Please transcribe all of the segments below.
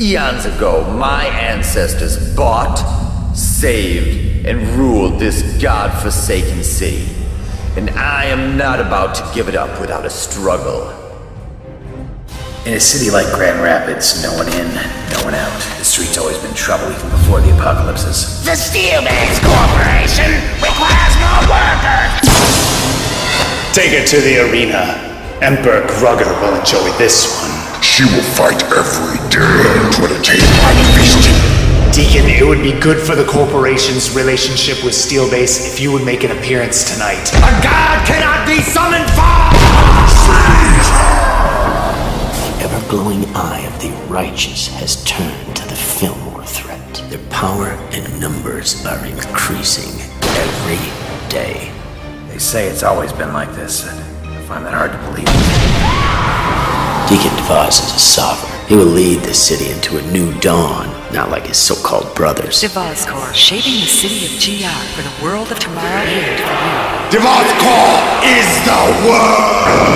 Eons ago, my ancestors bought, saved, and ruled this god-forsaken city. And I am not about to give it up without a struggle. In a city like Grand Rapids, no one in, no one out. The street's always been trouble even before the apocalypses. The Steelcase Corporation requires more workers! Take it to the arena. Emperor Grugger will enjoy this one. She will fight every day to entertain my feasting. Deacon, it would be good for the corporation's relationship with Steelcase if you would make an appearance tonight. A god cannot be summoned far! The ever-glowing eye of the righteous has turned to the Fillmore threat. Their power and numbers are increasing every day. They say it's always been like this. and I find that hard to believe. Deacon DeVos is a sovereign. He will lead this city into a new dawn, not like his so-called brothers. DeVos Corps, shaping the city of GR for the world of tomorrow and for you. DeVos Corps is the world!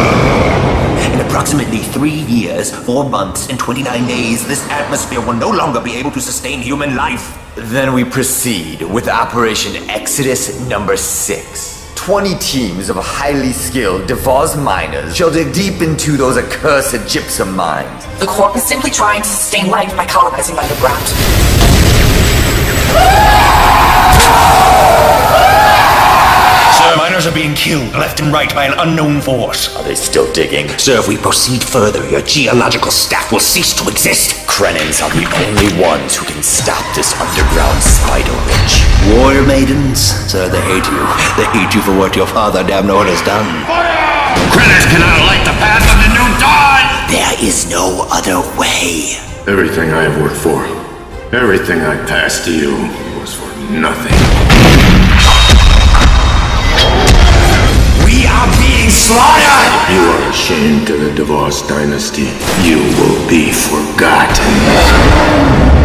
In approximately three years, four months, and 29 days, this atmosphere will no longer be able to sustain human life. Then we proceed with Operation Exodus number 6. 20 teams of highly skilled DeVos miners shall dig deep into those accursed gypsum mines. The Corp is simply trying to sustain life by colonizing underground. Sir, miners are being killed left and right by an unknown force. Are they still digging? Sir, if we proceed further, your geological staff will cease to exist. Krenins are the only ones who can stop this underground spider witch. War maidens, sir, they hate you. They hate you for what your father damn Lord has done. Krennis cannot light the path of the new dawn! There is no other way. Everything I have worked for, everything I passed to you, was for nothing. You are a shame to the DeVos dynasty. You will be forgotten.